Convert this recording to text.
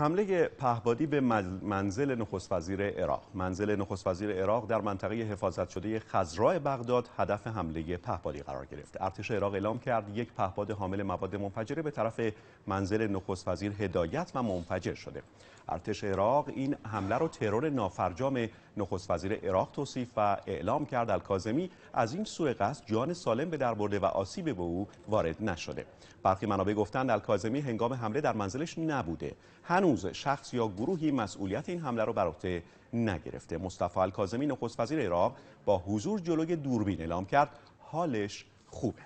حمله پهبادی به منزل نخست وزیر عراق. منزل نخست وزیر عراق در منطقه حفاظت شده خزرای بغداد هدف حمله پهبادی قرار گرفت. ارتش عراق اعلام کرد یک پهپاد حامل مواد منفجره به طرف منزل نخست وزیر هدایت و منفجر شده. ارتش عراق این حمله رو ترور نافرجام نخست وزیر عراق توصیف و اعلام کرد. الکاظمی از این سوء قصد جان سالم به در برده و آسیب به او وارد نشده. برخی منابع گفتند الکاظمی هنگام حمله در منزلش نبوده. هنوز شخص یا گروهی مسئولیت این حمله رو بر عهده نگرفته. مصطفی الکاظمی نخست وزیر عراق با حضور جلوی دوربین اعلام کرد حالش خوبه.